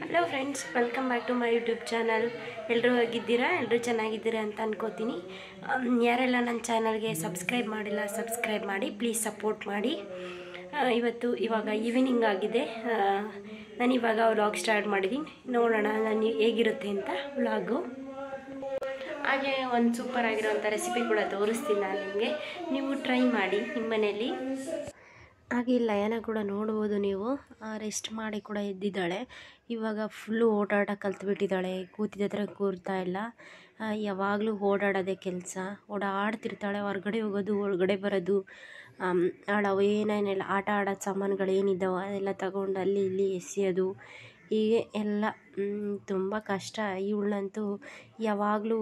Hello friends welcome back to my YouTube channel ಎಲ್ಲರೂ ಆಗಿದ್ದೀರಾ ಎಲ್ಲರೂ ಚೆನ್ನಾಗಿದ್ದೀರಾ ಅಂತ ಅನ್ಕೋತೀನಿ. ಯಾರೆಲ್ಲ ನನ್ನ ಚಾನಲ್ಗೆ ಸಬ್ಸ್ಕ್ರೈಬ್ ಮಾಡಿಲ್ಲ ಸಬ್ಸ್ಕ್ರೈಬ್ ಮಾಡಿ ಪ್ಲೀಸ್ ಸಪೋರ್ಟ್ ಮಾಡಿ. ಇವತ್ತು ಇವಾಗ ಈವ್ನಿಂಗ್ ಆಗಿದೆ. ನಾನು ಇವಾಗ ವ್ಲಾಗ್ ಸ್ಟಾರ್ಟ್ ಮಾಡಿದ್ದೀನಿ ನೋಡೋಣ ನಾನು ಹೇಗಿರುತ್ತೆ ಅಂತ ವ್ಲಾಗು ಹಾಗೆ ಒಂದು ಸೂಪರ್ ಆಗಿರೋಂಥ ರೆಸಿಪಿ ಕೂಡ ತೋರಿಸ್ತೀನಿ ನಾನು ನಿಮಗೆ. ನೀವು ಟ್ರೈ ಮಾಡಿ ನಿಮ್ಮ ಮನೇಲಿ. ಹಾಗೆ ಲಯನ ಕೂಡ ನೋಡ್ಬೋದು ನೀವು. ರೆಸ್ಟ್ ಮಾಡಿ ಕೂಡ ಎದ್ದಿದ್ದಾಳೆ. ಇವಾಗ ಫುಲ್ಲು ಓಡಾಟ ಕಲ್ತ್ಬಿಟ್ಟಿದ್ದಾಳೆ. ಕೂತಿದ್ದ ಹತ್ರ ಕೂರ್ತಾ ಇಲ್ಲ. ಯಾವಾಗಲೂ ಓಡಾಡೋದೇ ಕೆಲಸ. ಓಡಾಡ್ತಿರ್ತಾಳೆ, ಹೊರಗಡೆ ಹೋಗೋದು, ಒಳಗಡೆ ಬರೋದು. ಆಡವು ಏನೇನೆಲ್ಲ, ಆಟ ಆಡೋ ಸಾಮಾನುಗಳು ಏನಿದ್ದಾವೆ ಅದೆಲ್ಲ ತಗೊಂಡು ಅಲ್ಲಿ ಇಲ್ಲಿ ಎಸೆಯೋದು. ಹೀಗೆ ಎಲ್ಲ ತುಂಬ ಕಷ್ಟ. ಇವಳಂತೂ ಯಾವಾಗಲೂ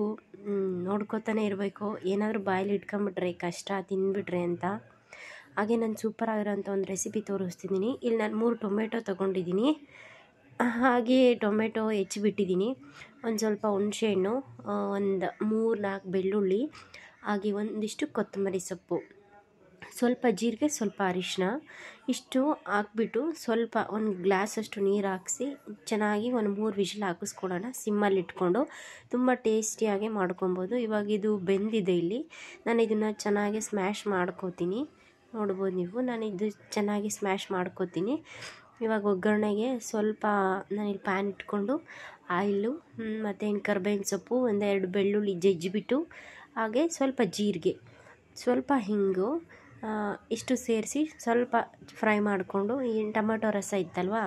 ನೋಡ್ಕೋತಾನೆ ಇರಬೇಕು. ಏನಾದರೂ ಬಾಯಲ್ಲಿ ಇಟ್ಕೊಂಬಿಟ್ರೆ ಕಷ್ಟ ತಿಂದ್ಬಿಟ್ರೆ ಅಂತ. ಹಾಗೆ ನಾನು ಸೂಪರ್ ಆಗಿರೋಂಥ ಒಂದು ರೆಸಿಪಿ ತೋರಿಸ್ತಿದ್ದೀನಿ. ಇಲ್ಲಿ ನಾನು ಮೂರು ಟೊಮೆಟೊ ತೊಗೊಂಡಿದ್ದೀನಿ. ಹಾಗೆ ಟೊಮೆಟೊ ಹೆಚ್ಚಿಬಿಟ್ಟಿದ್ದೀನಿ. ಒಂದು ಸ್ವಲ್ಪ ಹುಣಸೆಹಣ್ಣು ಒಂದು ಮೂರು ನಾಲ್ಕು ಬೆಳ್ಳುಳ್ಳಿ, ಹಾಗೆ ಒಂದಿಷ್ಟು ಕೊತ್ತಂಬರಿ ಸೊಪ್ಪು. ಸ್ವಲ್ಪ ಜೀರಿಗೆ, ಸ್ವಲ್ಪ ಅರಿಶಿನ ಇಷ್ಟು ಹಾಕ್ಬಿಟ್ಟು ಸ್ವಲ್ಪ ಒಂದು ಗ್ಲಾಸಷ್ಟು ನೀರು ಹಾಕಿಸಿ, ಚೆನ್ನಾಗಿ ಒಂದು ಮೂರು ವಿಷಲ್ ಹಾಕಿಸ್ಕೊಡೋಣ. ಸಿಮ್ಮಲ್ಲಿ ಇಟ್ಕೊಂಡು ತುಂಬ ಟೇಸ್ಟಿಯಾಗಿ ಮಾಡ್ಕೊಬೋದು. ಇವಾಗ ಇದು ಬೆಂದಿದೆ ಇಲ್ಲಿ. ನಾನು ಇದನ್ನು ಚೆನ್ನಾಗಿ ಸ್ಮ್ಯಾಶ್ ಮಾಡ್ಕೋತೀನಿ. ನೋಡ್ಬೋದು ನೀವು. ನಾನು ಇದು ಚೆನ್ನಾಗಿ ಸ್ಮ್ಯಾಶ್ ಮಾಡ್ಕೋತೀನಿ. ಇವಾಗ ಒಗ್ಗರಣೆಗೆ ಸ್ವಲ್ಪ ನಾನಿಲ್ಲಿ ಪ್ಯಾನ್ ಇಟ್ಕೊಂಡು ಆಯಿಲು ಮತ್ತು ಇನ್ನು ಕರ್ಬೇವಿನ ಸೊಪ್ಪು ಒಂದೆರಡು ಬೆಳ್ಳುಳ್ಳಿ ಜಜ್ಜಿಬಿಟ್ಟು, ಹಾಗೆ ಸ್ವಲ್ಪ ಜೀರಿಗೆ, ಸ್ವಲ್ಪ ಹಿಂಗು ಇಷ್ಟು ಸೇರಿಸಿ ಸ್ವಲ್ಪ ಫ್ರೈ ಮಾಡಿಕೊಂಡು, ಈ ಟೊಮೆಟೊ ರಸ ಇತ್ತಲ್ವಾ,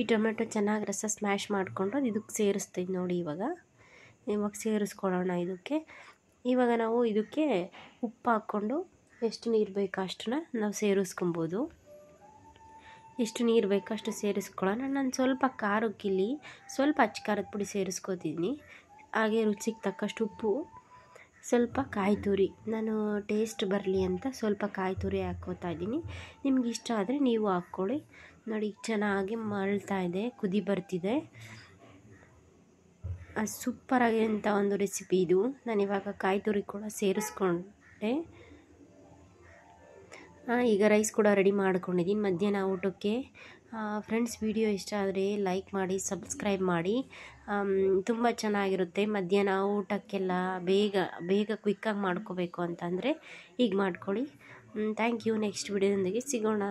ಈ ಟೊಮೆಟೊ ಚೆನ್ನಾಗಿ ರಸ ಸ್ಮ್ಯಾಶ್ ಮಾಡಿಕೊಂಡು ಇದಕ್ಕೆ ಸೇರಿಸ್ತೀನಿ ನೋಡಿ ಇವಾಗ. ಇವಾಗ ಸೇರಿಸ್ಕೊಳ್ಳೋಣ ಇದಕ್ಕೆ. ಇವಾಗ ನಾವು ಇದಕ್ಕೆ ಉಪ್ಪು ಹಾಕ್ಕೊಂಡು ಎಷ್ಟು ನೀರು ಬೇಕೋ ಅಷ್ಟನ್ನ ನಾವು ಸೇರಿಸ್ಕೊಬೋದು. ಎಷ್ಟು ನೀರು ಬೇಕೋ ಅಷ್ಟು ಸೇರಿಸ್ಕೊಳ್ಳೋಣ. ನಾನು ಸ್ವಲ್ಪ ಖಾರಕ್ಕಿಲ್ಲಿ ಸ್ವಲ್ಪ ಅಚ್ಚ ಖಾರದ ಪುಡಿ ಸೇರಿಸ್ಕೋತಿದ್ದೀನಿ ಹಾಗೆ ರುಚಿಗೆ ತಕ್ಕಷ್ಟು ಉಪ್ಪು, ಸ್ವಲ್ಪ ಕಾಯಿ ತುರಿ. ನಾನು ಟೇಸ್ಟ್ ಬರಲಿ ಅಂತ ಸ್ವಲ್ಪ ಕಾಯಿ ತುರಿ ಹಾಕ್ಕೋತಾ ಇದ್ದೀನಿ. ನಿಮ್ಗೆ ಇಷ್ಟ ಆದರೆ ನೀವು ಹಾಕ್ಕೊಳ್ಳಿ. ನೋಡಿ, ಚೆನ್ನಾಗಿ ಮರಳ್ತಾ ಇದೆ, ಕುದಿ ಬರ್ತಿದೆ. ಸೂಪರಾಗಿರೋಂಥ ಒಂದು ರೆಸಿಪಿ ಇದು. ನಾನು ಇವಾಗ ಕಾಯಿ ತುರಿ ಕೂಡ ಸೇರಿಸ್ಕೊಂಡೆ. ಈಗ ರೈಸ್ ಕೂಡ ರೆಡಿ ಮಾಡ್ಕೊಂಡಿದ್ದೀನಿ ಮಧ್ಯಾಹ್ನ ಊಟಕ್ಕೆ. ಫ್ರೆಂಡ್ಸ್ ವಿಡಿಯೋ ಇಷ್ಟ ಆದರೆ ಲೈಕ್ ಮಾಡಿ ಸಬ್ಸ್ಕ್ರೈಬ್ ಮಾಡಿ. ತುಂಬ ಚೆನ್ನಾಗಿರುತ್ತೆ. ಮಧ್ಯಾಹ್ನ ಊಟಕ್ಕೆಲ್ಲ ಬೇಗ ಬೇಗ ಕ್ವಿಕ್ಕಾಗಿ ಮಾಡ್ಕೋಬೇಕು ಅಂತಂದರೆ ಈಗ ಮಾಡ್ಕೊಳ್ಳಿ. ಥ್ಯಾಂಕ್ ಯು ನೆಕ್ಸ್ಟ್ ವಿಡಿಯೋದೊಂದಿಗೆ ಸಿಗೋಣ.